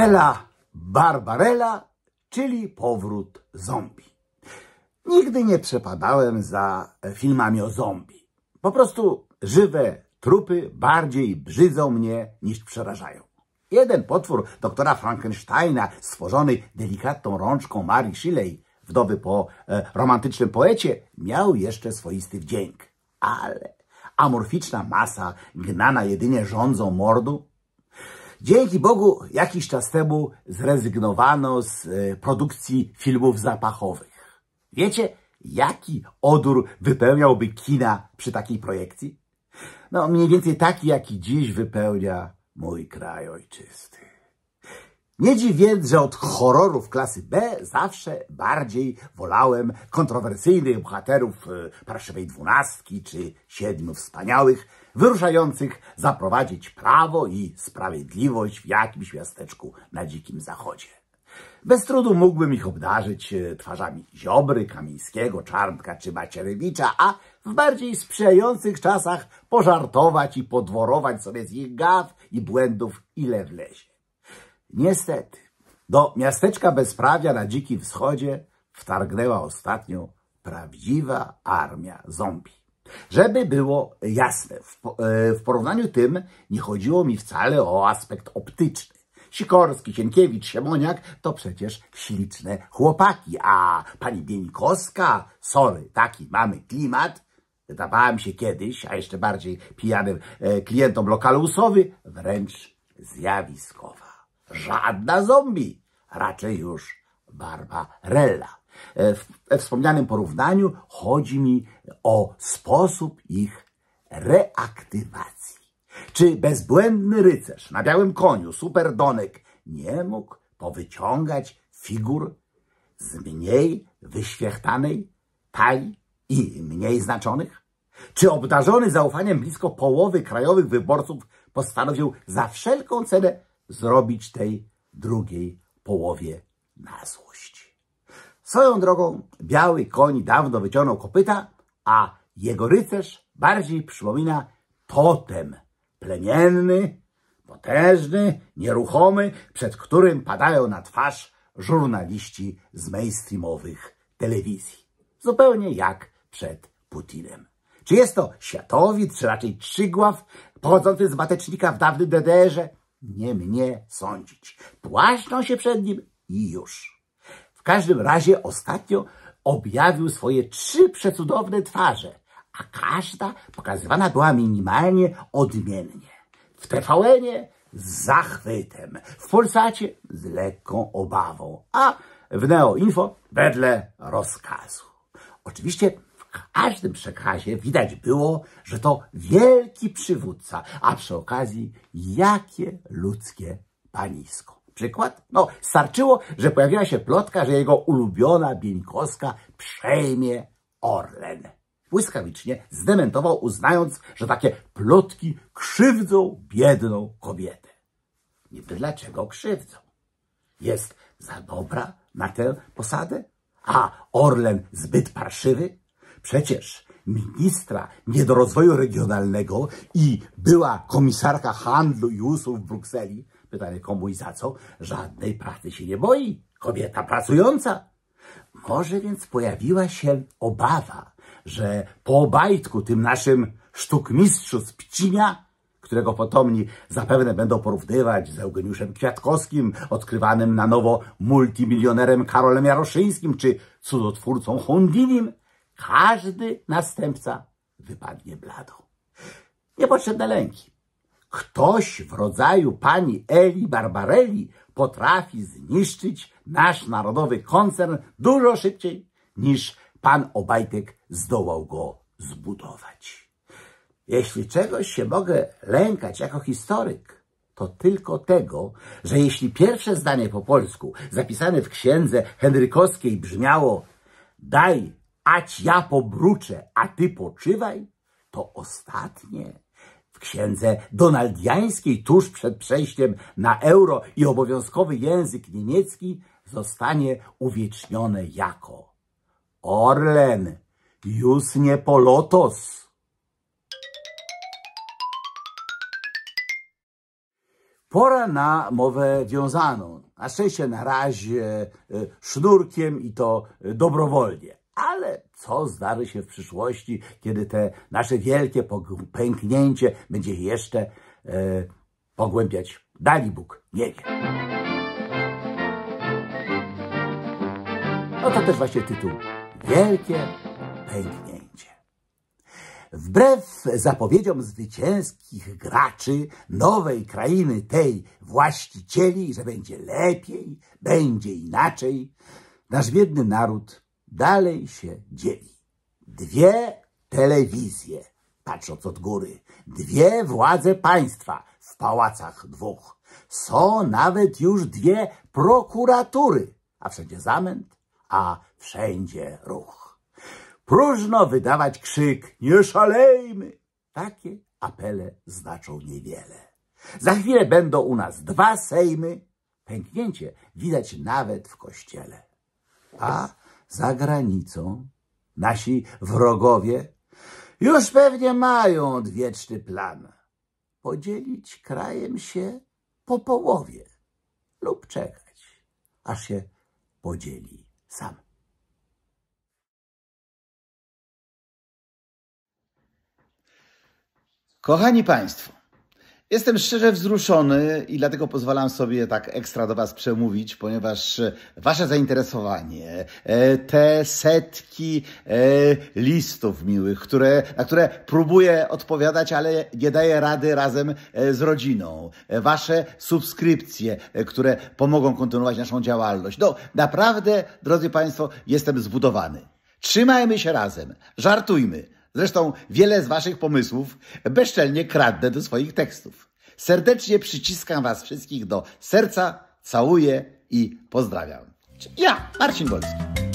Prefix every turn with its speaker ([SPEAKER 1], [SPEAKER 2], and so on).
[SPEAKER 1] Ela Barbarella, czyli powrót zombie. Nigdy nie przepadałem za filmami o zombie. Po prostu żywe trupy bardziej brzydzą mnie niż przerażają. Jeden potwór doktora Frankensteina, stworzony delikatną rączką Marii Shelley, wdowy po e, romantycznym poecie, miał jeszcze swoisty wdzięk. Ale amorficzna masa, gnana jedynie rządzą mordu, Dzięki Bogu jakiś czas temu zrezygnowano z e, produkcji filmów zapachowych. Wiecie, jaki odór wypełniałby kina przy takiej projekcji? No, mniej więcej taki, jaki dziś wypełnia mój kraj ojczysty. Nie dziw więc, że od horrorów klasy B zawsze bardziej wolałem kontrowersyjnych bohaterów e, Parszywej Dwunastki czy Siedmiu Wspaniałych, wyruszających zaprowadzić prawo i sprawiedliwość w jakimś miasteczku na dzikim zachodzie. Bez trudu mógłbym ich obdarzyć e, twarzami Ziobry, Kamińskiego, Czarnka czy Macierewicza, a w bardziej sprzyjających czasach pożartować i podworować sobie z ich gaw i błędów ile wlezie. Niestety, do miasteczka bezprawia na Dzikim Wschodzie wtargnęła ostatnio prawdziwa armia zombie. Żeby było jasne, w, e, w porównaniu tym nie chodziło mi wcale o aspekt optyczny. Sikorski, Sienkiewicz, Siemoniak to przecież śliczne chłopaki, a pani Bieńkowska, sorry, taki mamy klimat, wydawała mi się kiedyś, a jeszcze bardziej pijanym e, klientom lokalu usowy, wręcz zjawiskowa. Żadna zombie, raczej już Barbarella. E, w wspomnianym porównaniu chodzi mi o sposób ich reaktywacji. Czy bezbłędny rycerz na białym koniu, superdonek, nie mógł powyciągać figur z mniej wyświechtanej talii i mniej znaczonych? Czy obdarzony zaufaniem blisko połowy krajowych wyborców postanowił za wszelką cenę zrobić tej drugiej połowie na złość? Swoją drogą biały koń dawno wyciągnął kopyta, a jego rycerz bardziej przypomina totem plemienny, potężny, nieruchomy, przed którym padają na twarz żurnaliści z mainstreamowych telewizji. Zupełnie jak przed Putinem. Czy jest to światowid, czy raczej trzygław, pochodzący z matecznika w dawnym DDR-ze? Nie mnie sądzić. Płaszczą się przed nim i już. W każdym razie ostatnio objawił swoje trzy przecudowne twarze, a każda pokazywana była minimalnie odmiennie. W tvn z zachwytem, w Polsacie z lekką obawą, a w Neoinfo wedle rozkazu. Oczywiście każdym przekazie widać było, że to wielki przywódca, a przy okazji jakie ludzkie panisko. Przykład? No, starczyło, że pojawiła się plotka, że jego ulubiona Bieńkowska przejmie Orlen. Błyskawicznie zdementował, uznając, że takie plotki krzywdzą biedną kobietę. Niby dlaczego krzywdzą? Jest za dobra na tę posadę? A Orlen zbyt parszywy? Przecież ministra niedorozwoju regionalnego i była komisarka handlu i usług w Brukseli, pytanie komu i za co, żadnej pracy się nie boi. Kobieta pracująca. Może więc pojawiła się obawa, że po Obajtku, tym naszym sztukmistrzu z Pcinia, którego potomni zapewne będą porównywać z Eugeniuszem Kwiatkowskim, odkrywanym na nowo multimilionerem Karolem Jaroszyńskim czy cudotwórcą Hondinim, każdy następca wypadnie blado. Niepotrzebne lęki. Ktoś w rodzaju pani Eli Barbarelli potrafi zniszczyć nasz narodowy koncern dużo szybciej niż pan Obajtek zdołał go zbudować. Jeśli czegoś się mogę lękać jako historyk, to tylko tego, że jeśli pierwsze zdanie po polsku zapisane w księdze Henrykowskiej brzmiało daj, ać ja pobruczę, a ty poczywaj, to ostatnie w księdze donaldiańskiej tuż przed przejściem na euro i obowiązkowy język niemiecki zostanie uwiecznione jako Orlen, już nie polotos. Pora na mowę wiązaną. Na szczęście na razie y, sznurkiem i to y, dobrowolnie. Ale co zdarzy się w przyszłości, kiedy te nasze wielkie pęknięcie będzie jeszcze e, pogłębiać? Dali Bóg, nie wie. No to też właśnie tytuł. Wielkie pęknięcie. Wbrew zapowiedziom zwycięskich graczy nowej krainy tej właścicieli, że będzie lepiej, będzie inaczej, nasz biedny naród dalej się dzieli. Dwie telewizje, patrząc od góry, dwie władze państwa w pałacach dwóch. Są nawet już dwie prokuratury, a wszędzie zamęt, a wszędzie ruch. Próżno wydawać krzyk, nie szalejmy. Takie apele znaczą niewiele. Za chwilę będą u nas dwa sejmy, pęknięcie widać nawet w kościele. A za granicą nasi wrogowie już pewnie mają odwieczny plan. Podzielić krajem się po połowie lub czekać, aż się podzieli sam.
[SPEAKER 2] Kochani Państwo, Jestem szczerze wzruszony i dlatego pozwalam sobie tak ekstra do Was przemówić, ponieważ Wasze zainteresowanie, e, te setki e, listów miłych, które, na które próbuję odpowiadać, ale nie daję rady razem e, z rodziną, Wasze subskrypcje, które pomogą kontynuować naszą działalność. No, naprawdę, drodzy Państwo, jestem zbudowany. Trzymajmy się razem, żartujmy. Zresztą wiele z Waszych pomysłów bezczelnie kradnę do swoich tekstów. Serdecznie przyciskam Was wszystkich do serca, całuję i pozdrawiam. Ja, Marcin Wolski.